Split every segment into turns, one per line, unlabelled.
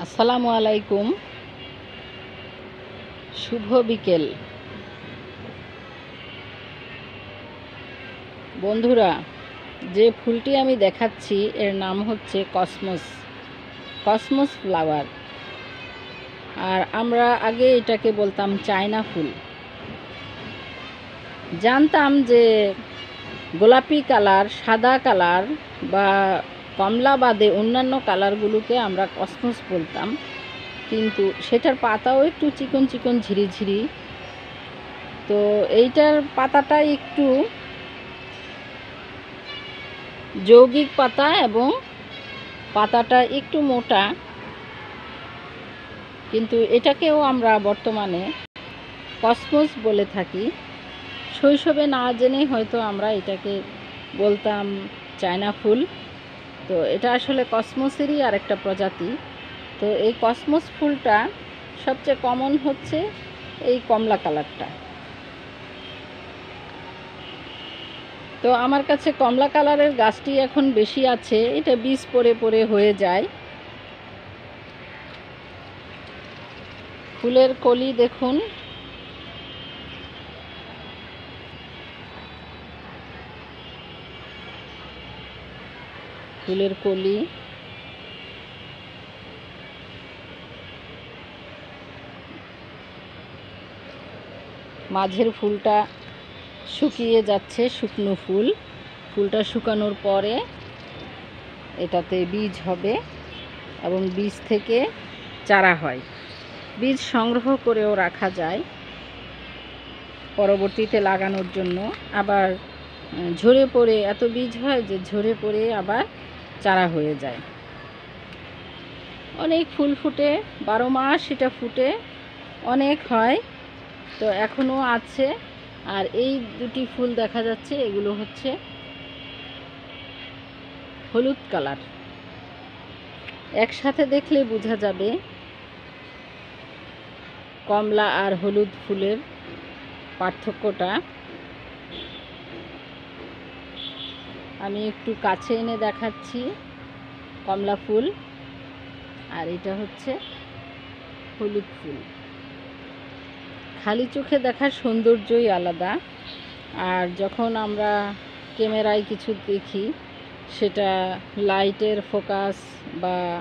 আসসালামু আলাইকুম। শুভ বিকেল। বন্ধুরা, যে ফুলটি আমি দেখাচ্ছি, এর নাম হচ্ছে কসমস কসমস ফ্লাওয়ার। আর আমরা আগে এটাকে বলতাম চায়না ফুল। জানতাম যে গোলাপি কালার, সাদা কালার বা কমলা বাদে অন্যান্য কালারগুলোকে আমরা কসমস বলতাম। কিন্তু সেটার পাতাও একটু চিকন চিকন ঝিরিঝিরি তো এইটার পাতাটা একটু যৌগিক পাতা এবং পাতাটা একটু মোটা। কিন্তু এটাকেও আমরা বর্তমানে কসমস বলে থাকি। শৈশবে না জেনে হয়তো আমরা এটাকে বলতাম চায়না ফুল। তো এটা আসলে কসমসেরই আর একটা প্রজাতি। তো এই কসমস ফুলটা সবচেয়ে কমন হচ্ছে এই কমলা কালারটা। তো আমার কাছে কমলা কালারের গাছটি এখন বেশি আছে, এটা বীজ পরে পরে হয়ে যায়। ফুলের কলি দেখুন ফুলের কলি। মাঝের ফুলটা শুকিয়ে যাচ্ছে, শুকনো ফুল। ফুলটা শুকানোর পরে এটাতে বীজ হবে এবং বীজ থেকে চারা হয়। বীজ সংগ্রহ করেও রাখা যায়। পরবর্তীতে লাগানোর জন্য আবার ঝরে পড়ে, এত বীজ হয় যে ঝরে পড়ে আবার চারা হয়ে যায়। অনেক ফুল ফুটে, বারো মাস এটা ফুটে, অনেক হয়, তো এখনও আছে। আর এই দুটি ফুল দেখা যাচ্ছে, এগুলো হচ্ছে হলুদ কালার। একসাথে দেখলে বোঝা যাবে কমলা আর হলুদ ফুলের পার্থক্যটা। আমি একটু কাছে এনে দেখাচ্ছি কমলা ফুল। আর এটা হচ্ছে হলুদ ফুল। খালি চোখে দেখার সৌন্দর্যই আলাদা। আর যখন আমরা ক্যামেরায় কিছু দেখি, সেটা লাইটের ফোকাস বা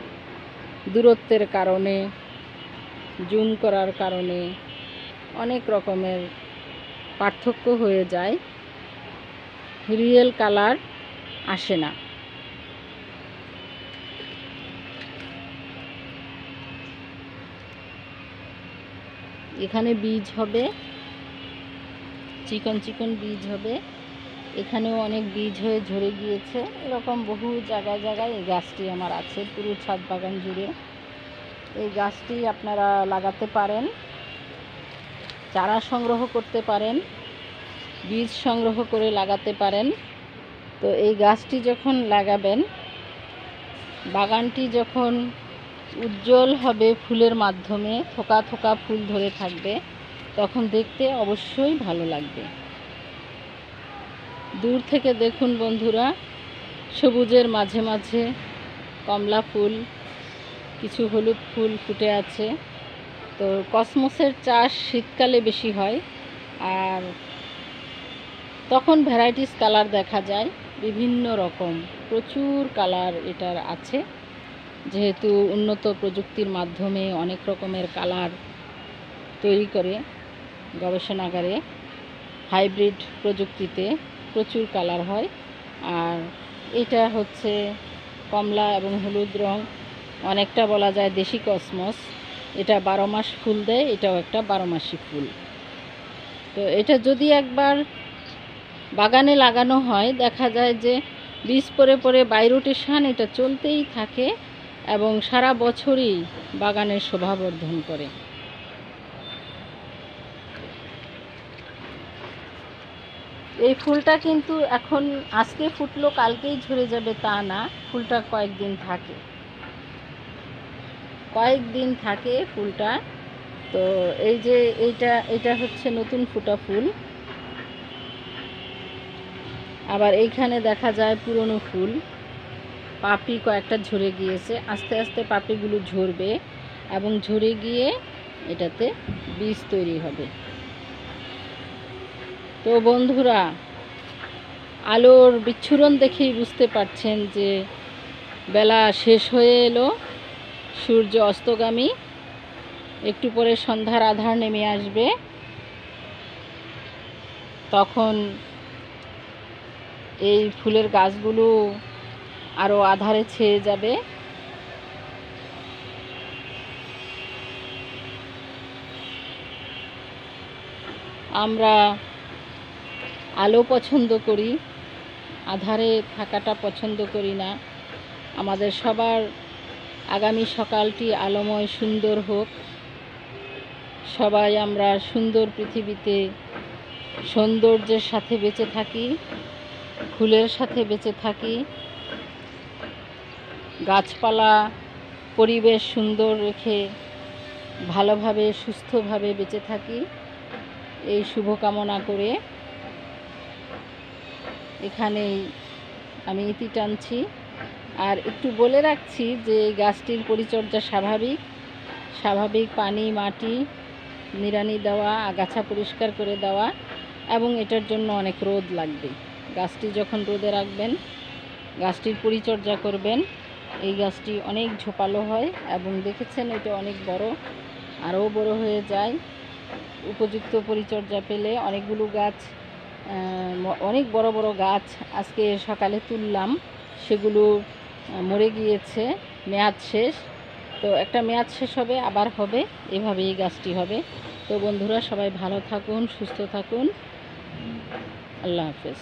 দূরত্বের কারণে, জুম করার কারণে অনেক রকমের পার্থক্য হয়ে যায়। রিয়েল কালার আসে না। এখানে বীজ হবে, চিকন চিকন বীজ হবে। এখানেও অনেক বীজ হয়ে ঝরে গিয়েছে। এরকম বহু জায়গায় জায়গায় এই গাছটি আমার আছে, পুরো ছাদ বাগান জুড়ে। এই গাছটি আপনারা লাগাতে পারেন, চারা সংগ্রহ করতে পারেন, বীজ সংগ্রহ করে লাগাতে পারেন। তো এই গাছটি যখন লাগাবেন, বাগানটি যখন উজ্জ্বল হবে ফুলের মাধ্যমে, থোকা থোকা ফুল ধরে থাকবে, তখন দেখতে অবশ্যই ভালো লাগবে। দূর থেকে দেখুন বন্ধুরা, সবুজের মাঝে মাঝে কমলা ফুল, কিছু হলুদ ফুল ফুটে আছে। তো কসমসের চাষ শীতকালে বেশি হয়, আর তখন ভ্যারাইটিস কালার দেখা যায়। বিভিন্ন রকম, প্রচুর কালার এটার আছে। যেহেতু উন্নত প্রযুক্তির মাধ্যমে অনেক রকমের কালার তৈরি করে গবেষণাগারে হাইব্রিড প্রযুক্তিতে প্রচুর কালার হয়। আর এটা হচ্ছে কমলা এবং হলুদ রং, অনেকটা বলা যায় দেশি কসমস। এটা বারো মাস ফুল দেয়, এটাও একটা বারো মাসি ফুল। তো এটা যদি একবার বাগানে লাগানো হয়। দেখা যায় যে বীজ পরে পরে বাইরোটেশন এটা চলতেই থাকে এবং সারা বছরই বাগানের শোভাবর্ধন করে। এই ফুলটা কিন্তু এখন আজকে ফুটলো, কালকেই ঝরে যাবে তা না, ফুলটা কয়েকদিন থাকে। কয়েকদিন থাকে ফুলটা। তো এই যে এইটা এটা হচ্ছে নতুন ফুটা ফুল। আবার এইখানে দেখা যায় পুরনো ফুল। পাপড়ি কয়েকটা ঝরে গিয়েছে। আস্তে আস্তে পাপড়িগুলো ঝরবে এবং ঝরে গিয়ে এটাতে বীজ তৈরি হবে। তো বন্ধুরা, আলোর বিচ্ছুরণ দেখেই বুঝতে পারছেন যে বেলা শেষ হয়ে এলো, সূর্য অস্তগামী। একটু পরে সন্ধ্যার আধার নেমে আসবে। তখন এই ফুলের গাছগুলো আরও আধারে ছেয়ে যাবে। আমরা আলো পছন্দ করি, আধারে থাকাটা পছন্দ করি না। আমাদের সবার আগামী সকালটি আলোময় সুন্দর হোক। সবাই আমরা সুন্দর পৃথিবীতে সৌন্দর্যের সাথে বেঁচে থাকি। ফুলের সাথে বেঁচে থাকি। গাছপালা, পরিবেশ সুন্দর রেখে ভালোভাবে, সুস্থভাবে বেঁচে থাকি। এই শুভকামনা করে এখানেই আমি ইতি টানছি। আর একটু বলে রাখছি যে গাছটির পরিচর্যা স্বাভাবিক। স্বাভাবিক পানি, মাটি, নিড়ানি দেওয়া, আগাছা পরিষ্কার করে দেওয়া এবং এটার জন্য অনেক রোদ লাগবে। গাছটি যখন রোদে রাখবেন, গাছটির পরিচর্যা করবেন। এই গাছটি অনেক ঝোপালো হয় এবং দেখেছেন এটা অনেক বড়, আরও বড় হয়ে যায়। উপযুক্ত পরিচর্যা পেলে অনেকগুলো গাছ অনেক বড় বড় গাছ আজকে সকালে তুললাম। সেগুলো মরে গিয়েছে, মেয়াদ শেষ। তো একটা মেয়াদ শেষ হবে, আবার হবে এভাবে এই গাছটি হবে। তো বন্ধুরা সবাই ভালো থাকুন, সুস্থ থাকুন। আল্লাহ হাফেজ।